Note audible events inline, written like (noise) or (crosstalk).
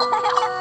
Oh. (laughs)